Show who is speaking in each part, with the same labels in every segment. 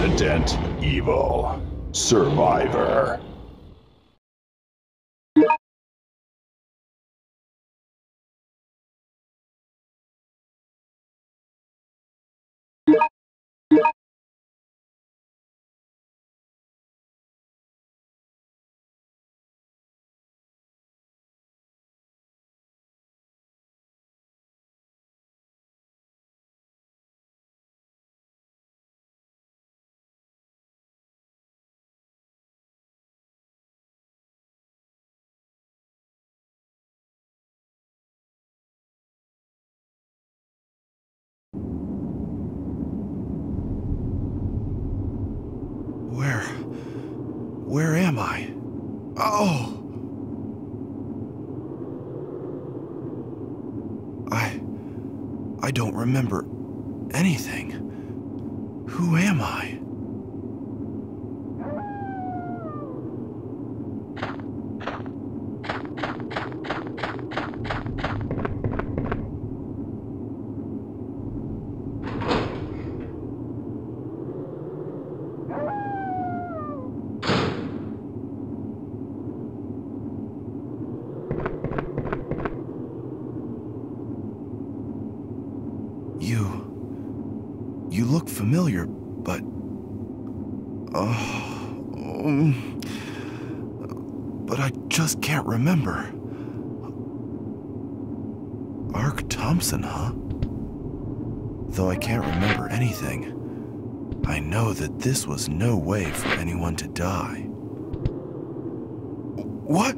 Speaker 1: Resident Evil Survivor.
Speaker 2: I? Oh! I. I don't remember anything. Who am I? You. You look familiar, but. Oh. um, but I just can't remember. Huh? Though I can't remember anything, I know that this was no way for anyone to die. What?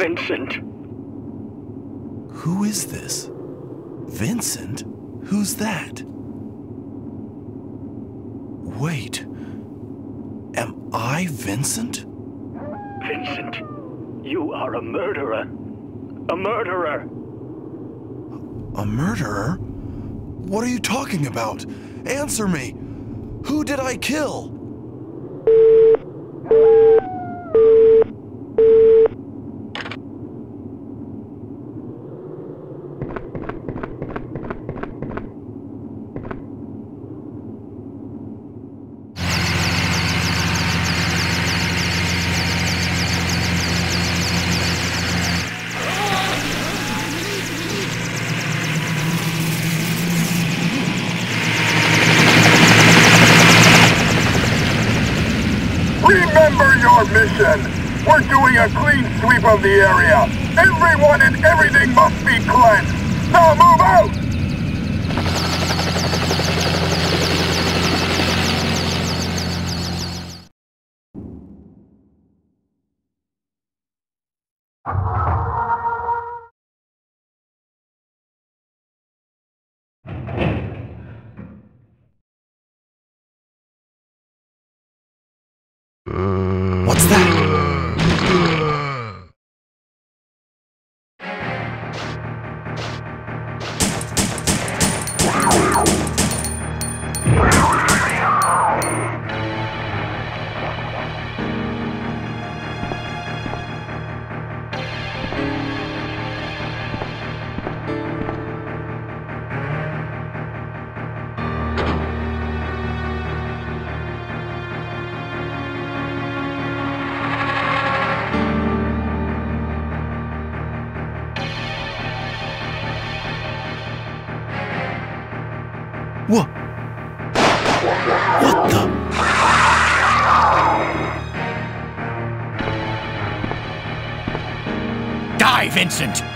Speaker 3: Vincent.
Speaker 2: Who is this? Vincent? Who's that? Wait. Am I Vincent?
Speaker 3: Vincent, you are a murderer. A murderer.
Speaker 2: A murderer? What are you talking about? Answer me! Who did I kill?
Speaker 1: Of the area!
Speaker 3: Die,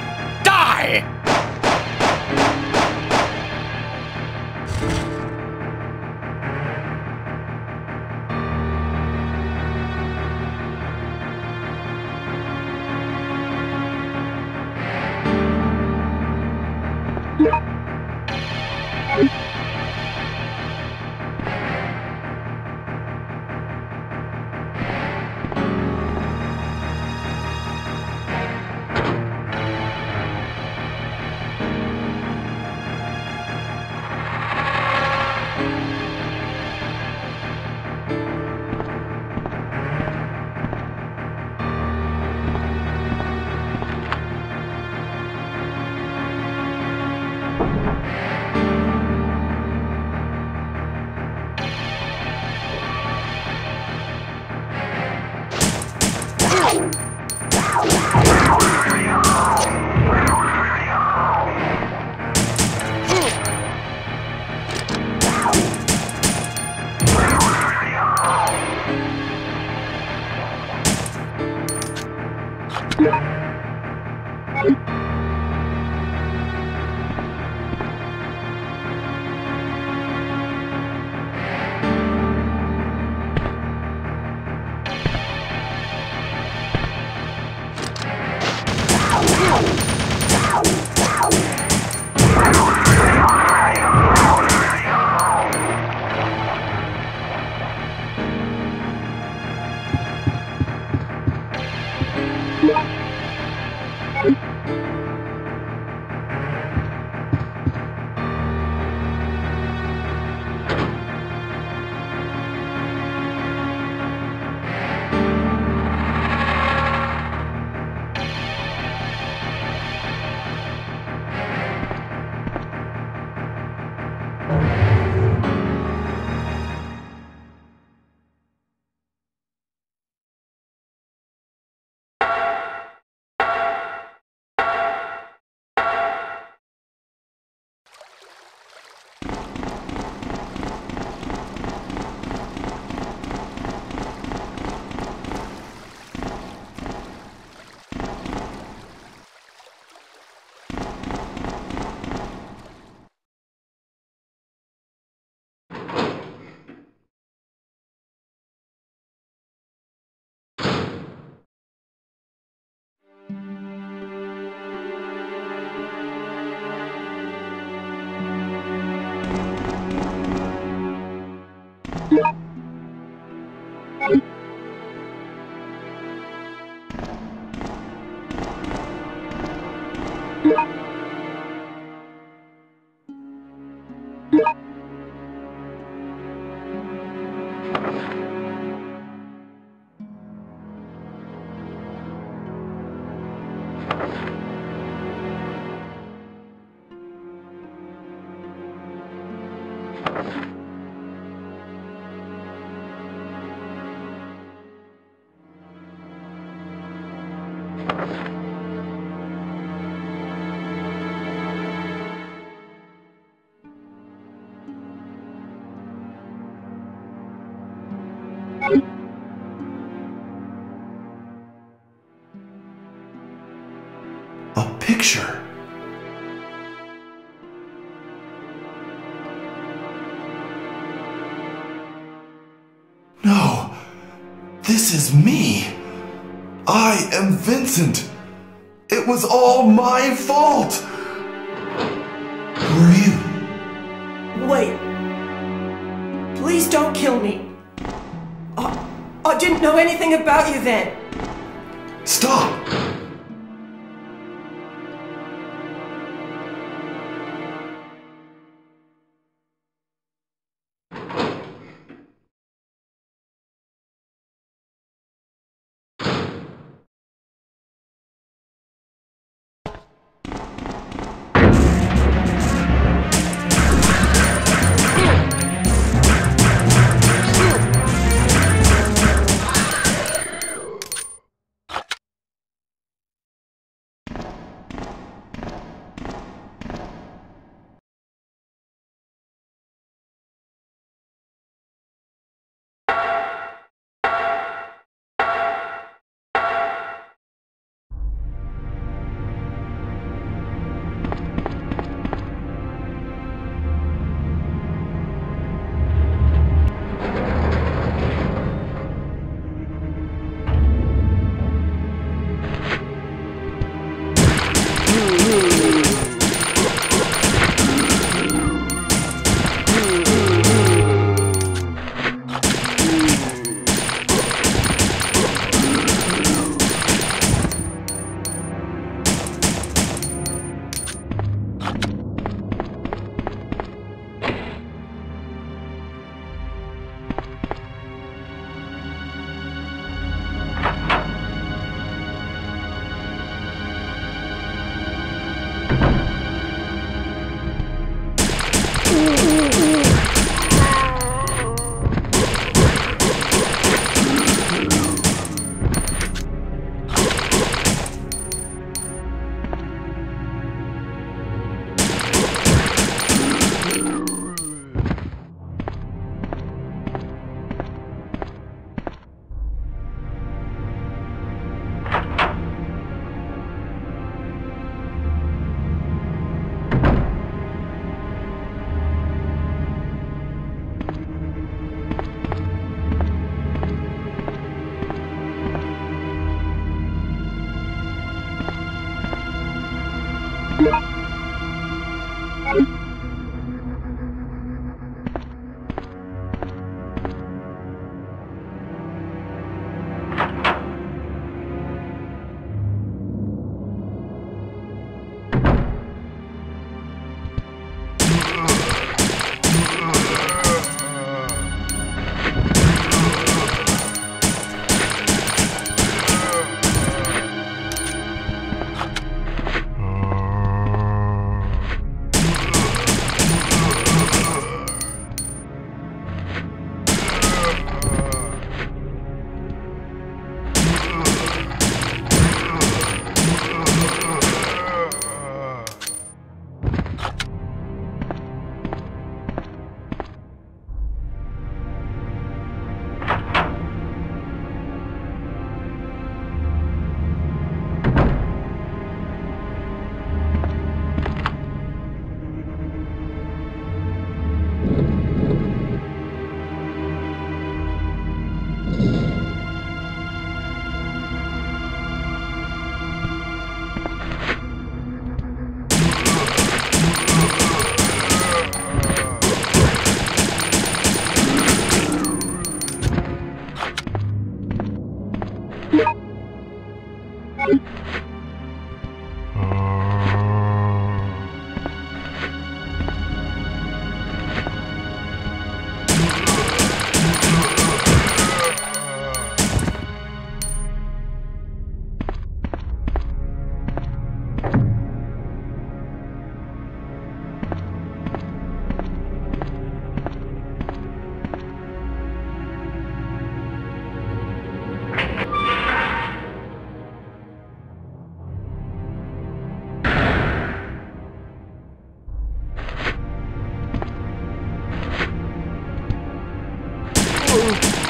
Speaker 2: this is me. I am Vincent. It was all my fault. Who are you?
Speaker 4: Wait. Please don't kill me. I, I didn't know anything about you then.
Speaker 2: Stop!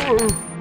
Speaker 2: 嗯嗯。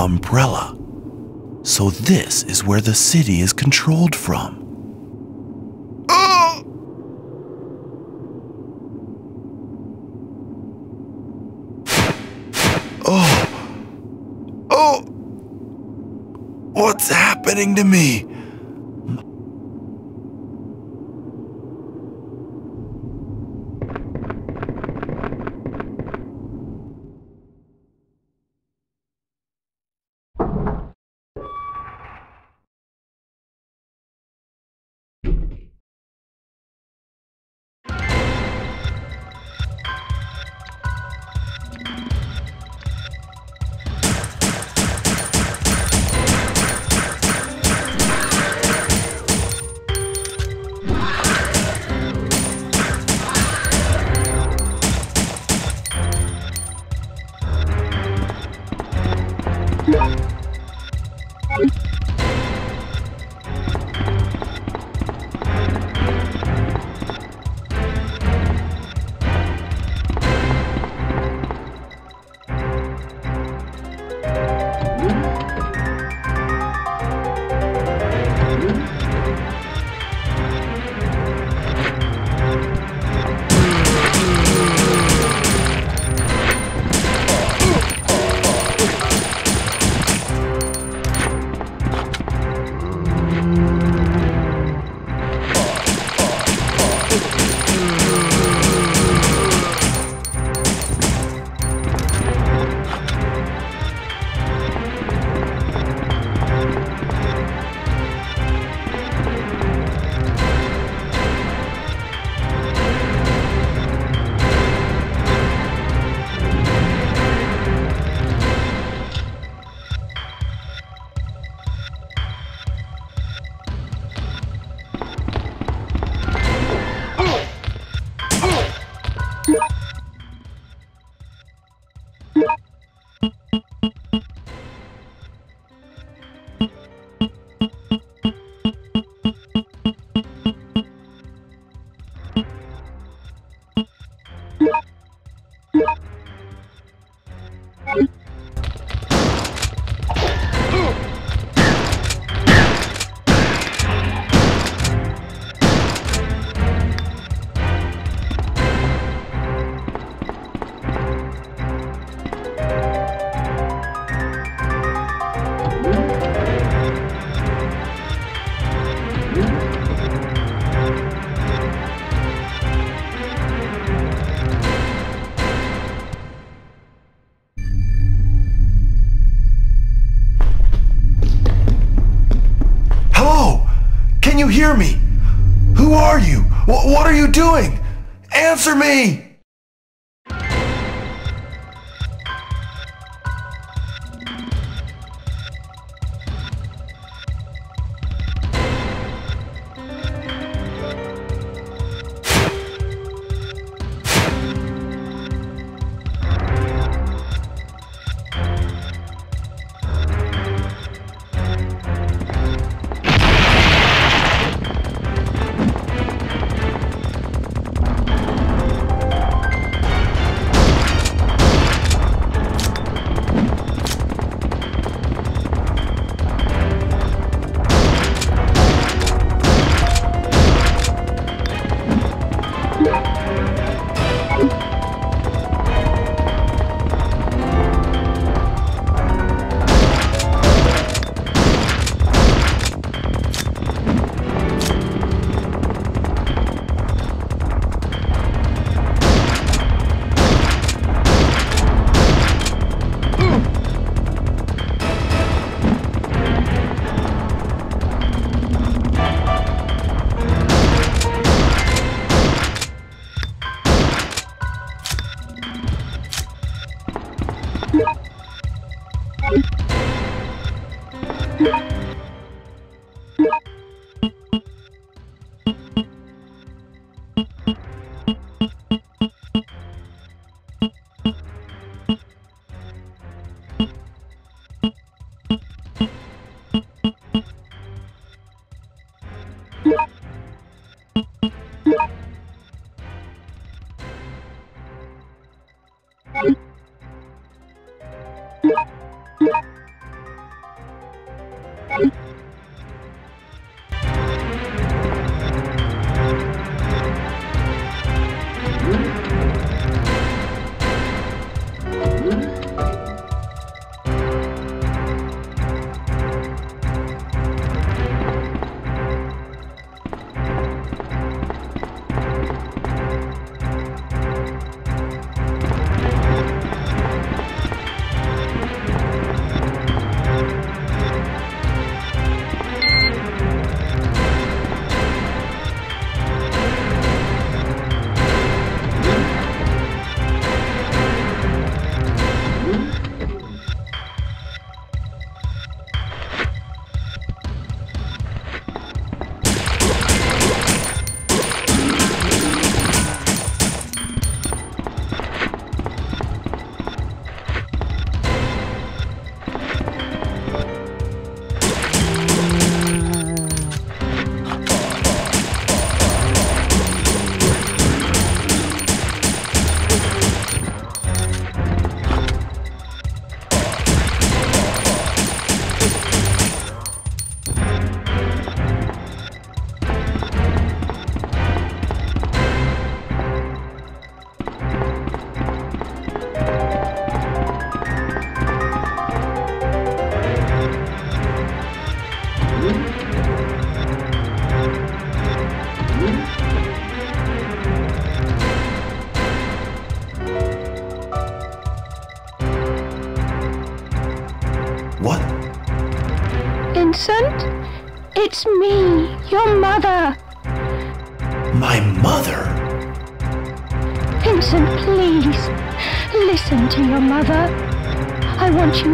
Speaker 2: Umbrella. So this is where the city is controlled from. Oh! Oh! Oh! What's happening to me?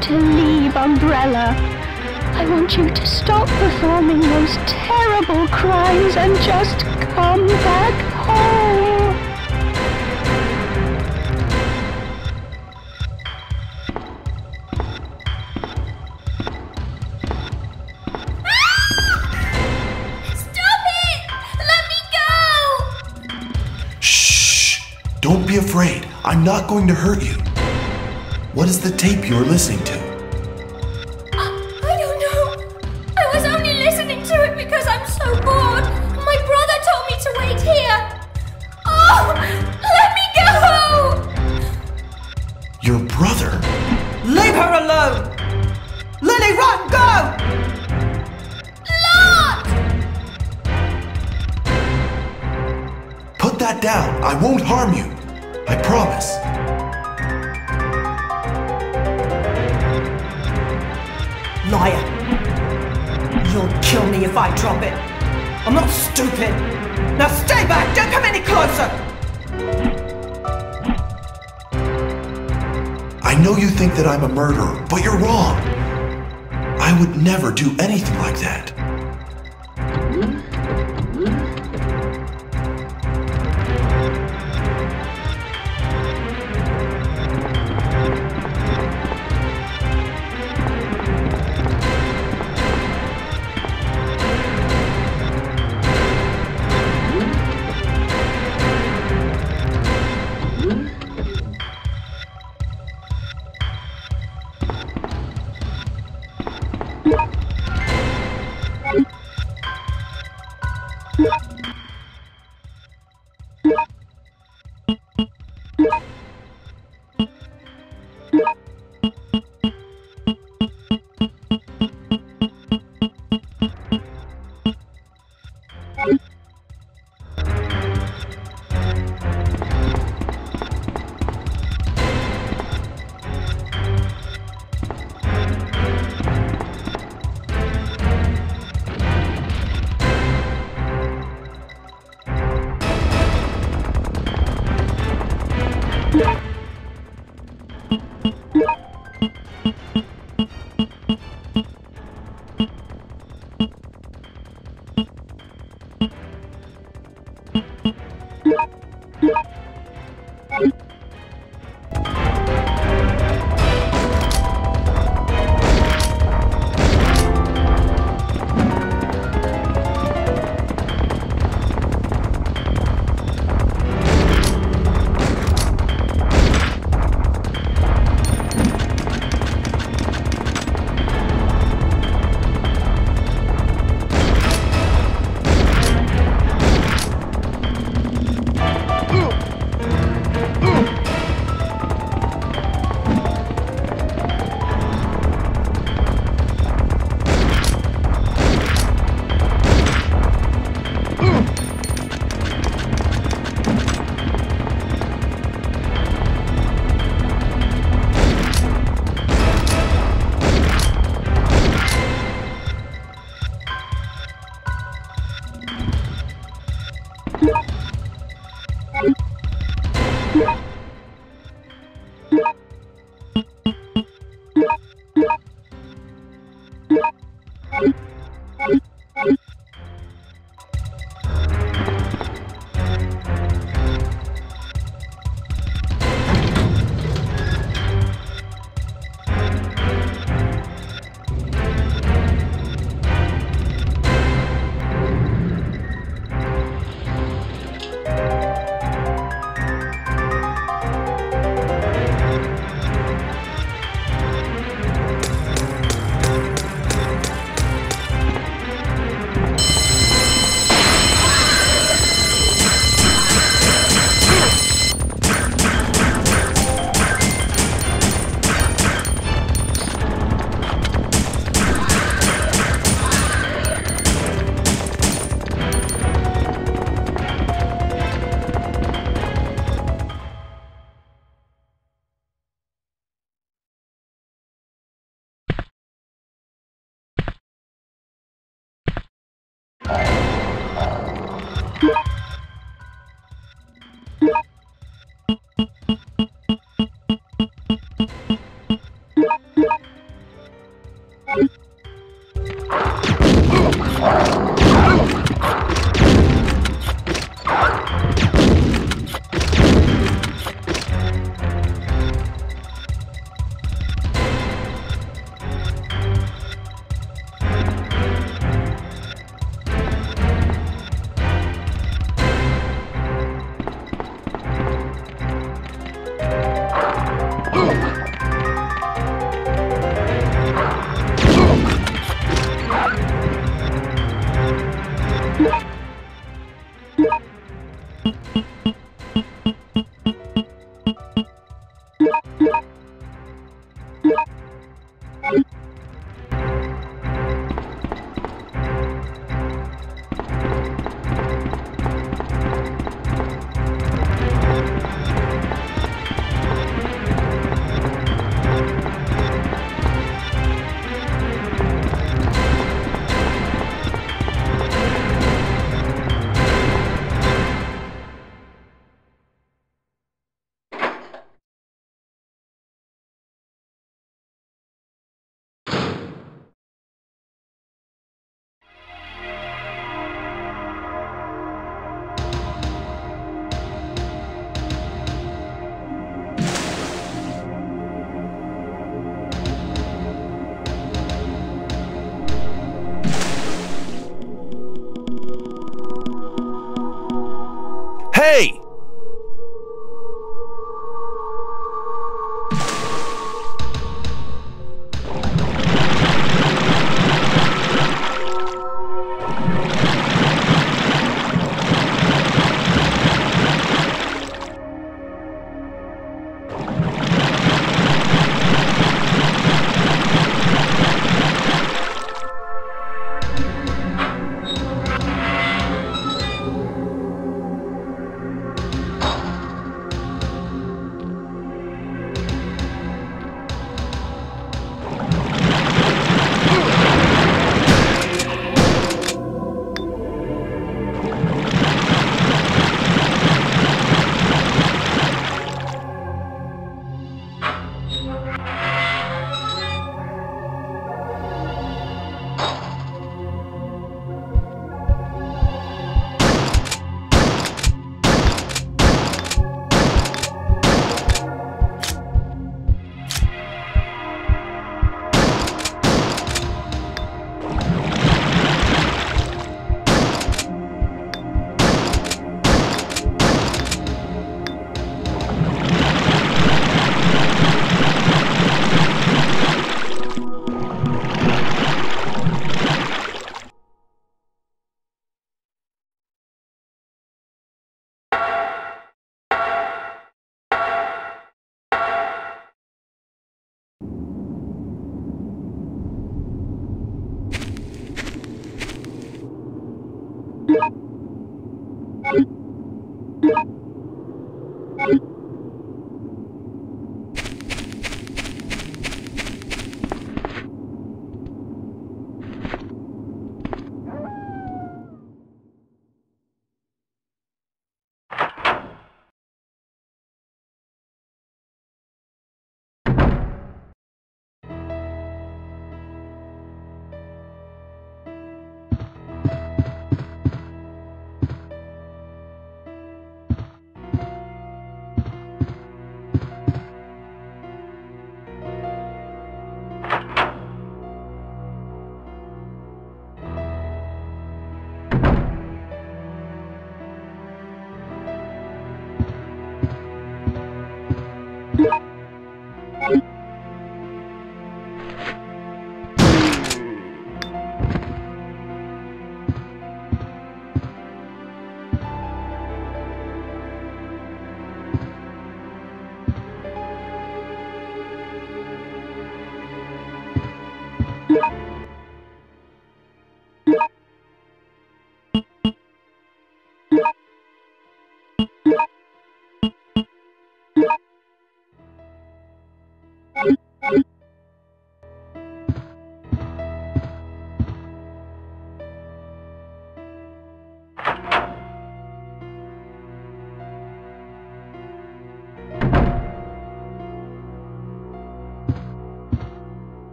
Speaker 5: To leave Umbrella. I want you to stop performing those terrible crimes and just come back home.
Speaker 6: Stop it! Let me go!
Speaker 2: Shh! Don't be afraid. I'm not going to hurt you. What is the tape you're listening to?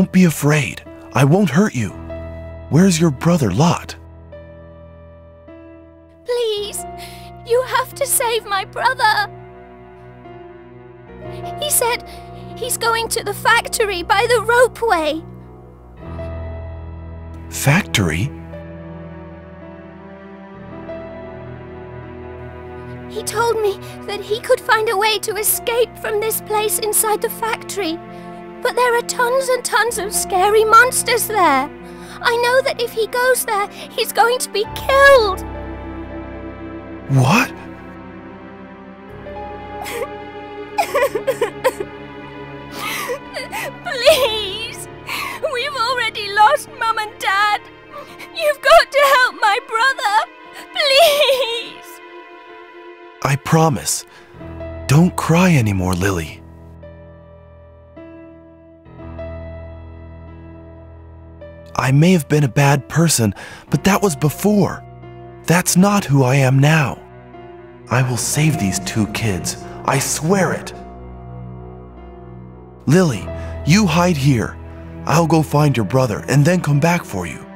Speaker 4: Don't
Speaker 2: be afraid. I won't hurt you. Where's your brother Lott?
Speaker 5: Please, you have to save my brother. He said he's going to the factory by the ropeway.
Speaker 2: Factory?
Speaker 5: He told me that he could find a way to escape from this place inside the factory. But there are tons and tons of scary monsters there. I know that if he goes there, he's going to be killed.
Speaker 2: What?
Speaker 5: Please! We've already lost Mum and Dad. You've got to help my brother. Please!
Speaker 2: I promise. Don't cry anymore, Lily. I may have been a bad person, but that was before. That's not who I am now. I will save these two kids. I swear it. Lily, you hide here. I'll go find your brother and then come back for you.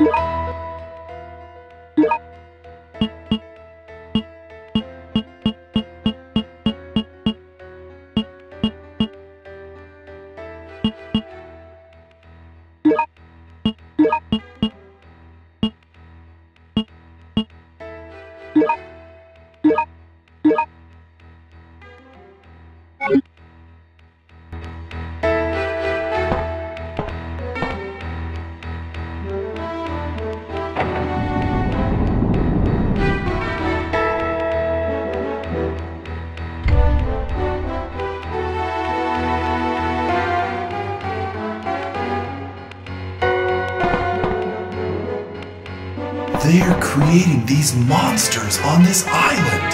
Speaker 2: you monsters on this island.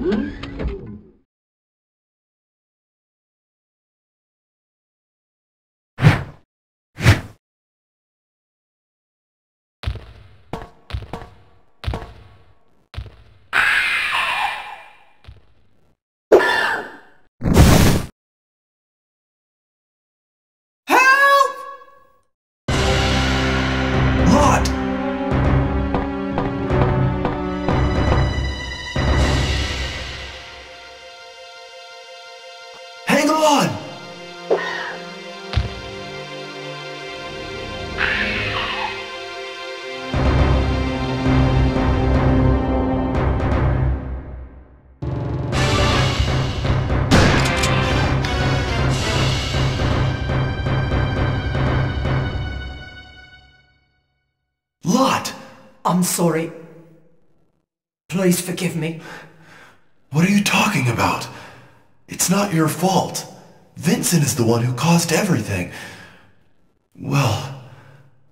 Speaker 4: Help! I'm sorry. Please forgive me.
Speaker 2: What are you talking about? It's not your fault. Vincent is the one who caused everything. Well,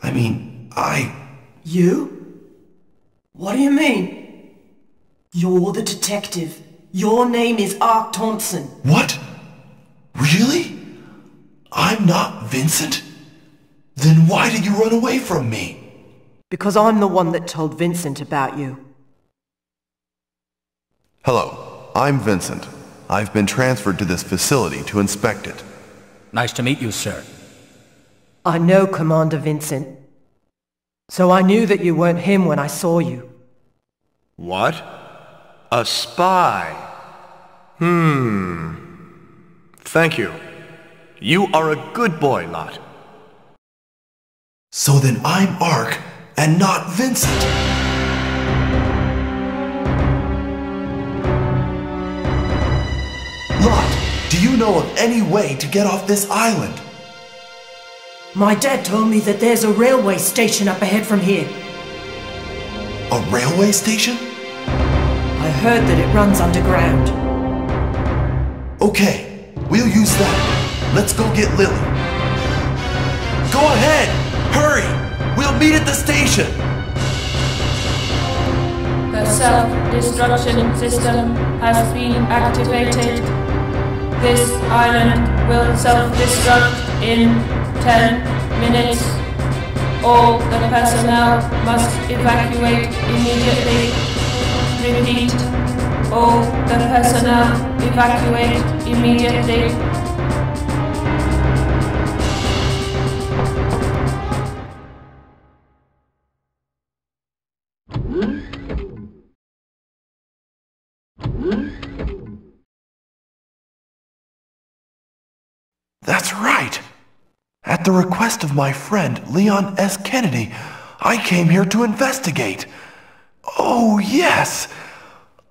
Speaker 2: I mean, I.
Speaker 4: You? What do you mean? You're the detective. Your name is Ark Thompson.
Speaker 2: What? Really? I'm not Vincent? Then why did you run away from me?
Speaker 4: Because I'm the one that told Vincent about you.
Speaker 2: Hello, I'm Vincent. I've been transferred to this facility to inspect it.
Speaker 3: Nice to meet you, sir.
Speaker 4: I know Commander Vincent. So I knew that you weren't him when I saw you.
Speaker 7: What? A spy? Hmm. Thank you. You are a good boy, Lott.
Speaker 2: So then I'm Ark and not Vincent. Lott, do you know of any way to get off this island?
Speaker 4: My dad told me that there's a railway station up ahead from here.
Speaker 2: A railway station?
Speaker 4: I heard that it runs underground.
Speaker 2: Okay, we'll use that. Let's go get Lily. Go ahead! Hurry! We'll meet at the station!
Speaker 8: The self-destruction system has been activated. This island will self-destruct in 10 minutes. All the personnel must evacuate immediately. Repeat. All the personnel evacuate immediately.
Speaker 2: That's right. At the request of my friend Leon S. Kennedy, I came here to investigate. Oh, yes.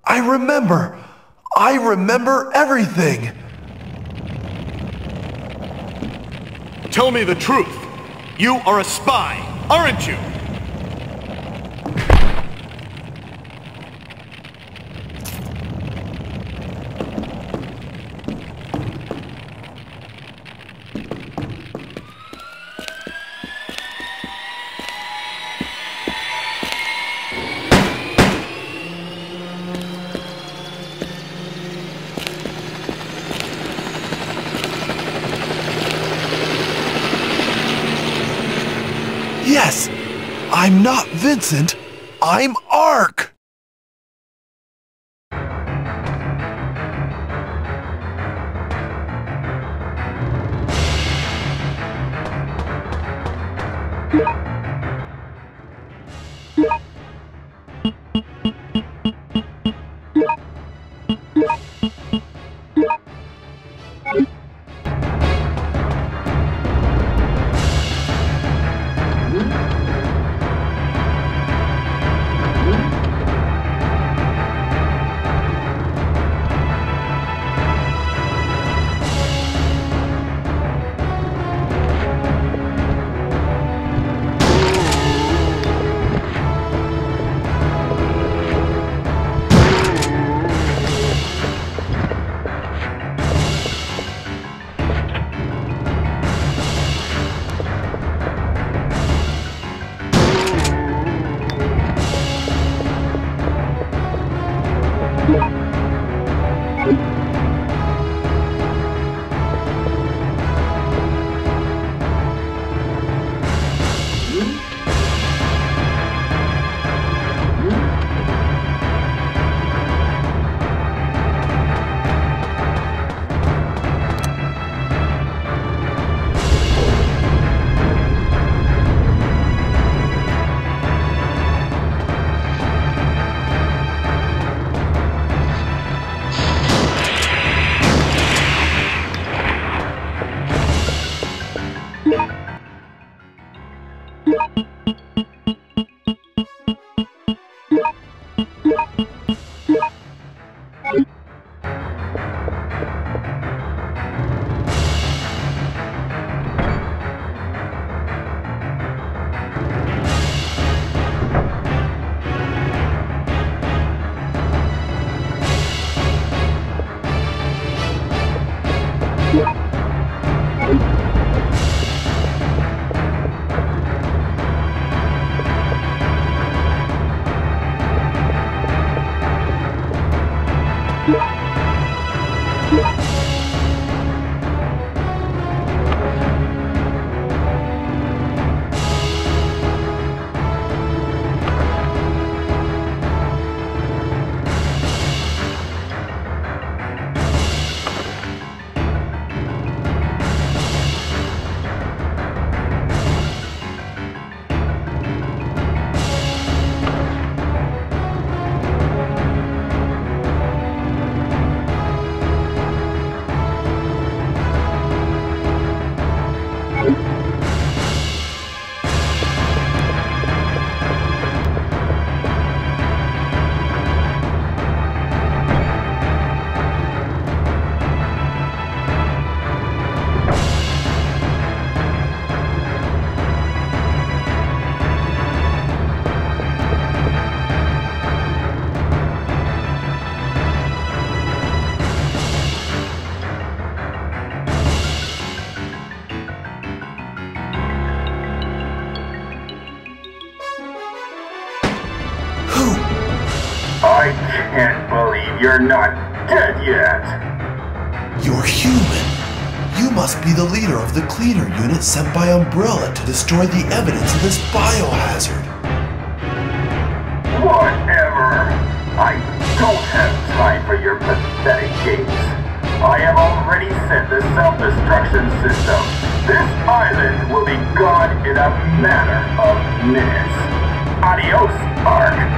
Speaker 2: I remember. I remember everything.
Speaker 7: Tell me the truth. You are a spy, aren't you?
Speaker 2: Yes. I'm not Vincent. I'm cleaner unit sent by Umbrella to destroy the evidence of this biohazard.
Speaker 1: Whatever. I don't have time for your pathetic games. I have already sent the self-destruction system. This island will be gone in a matter of minutes. Adios, Ark.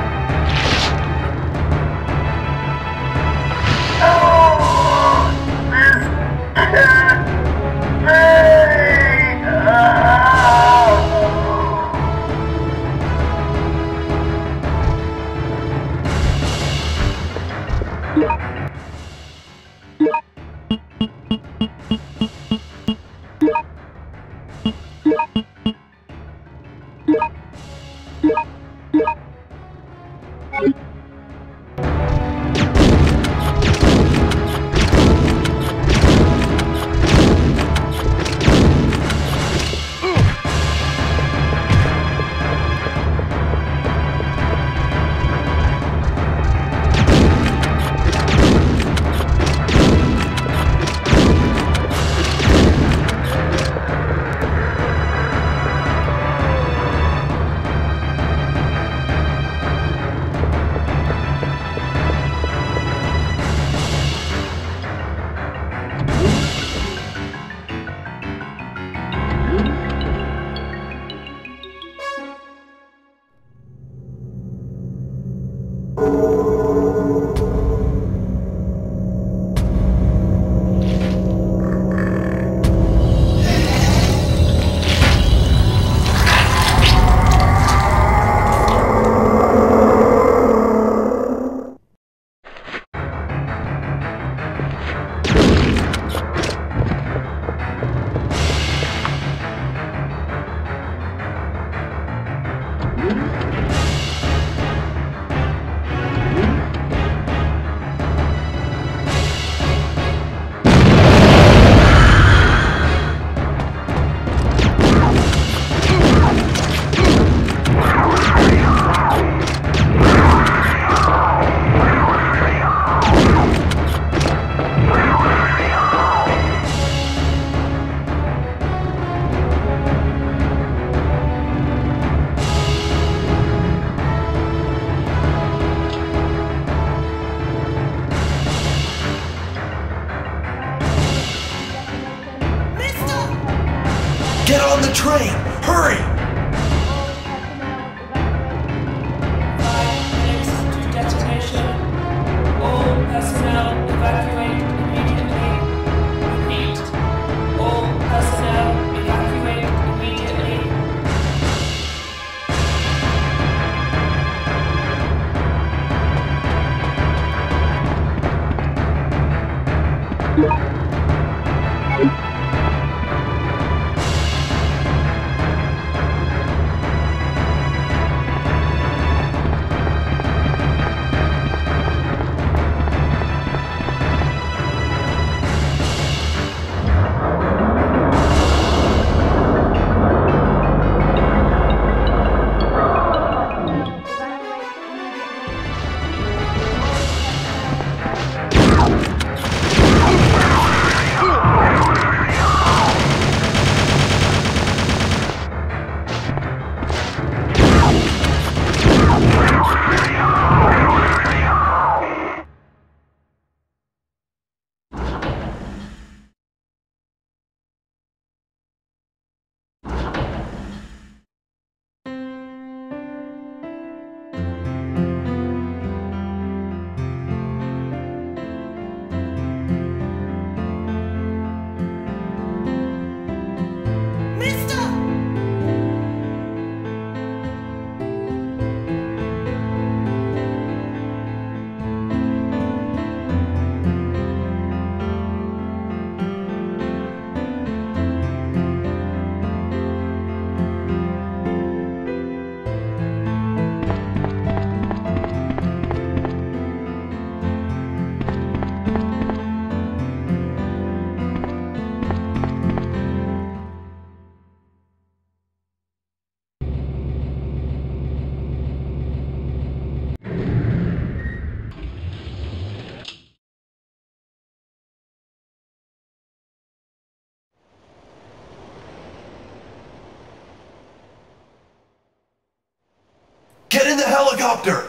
Speaker 8: Helicopter!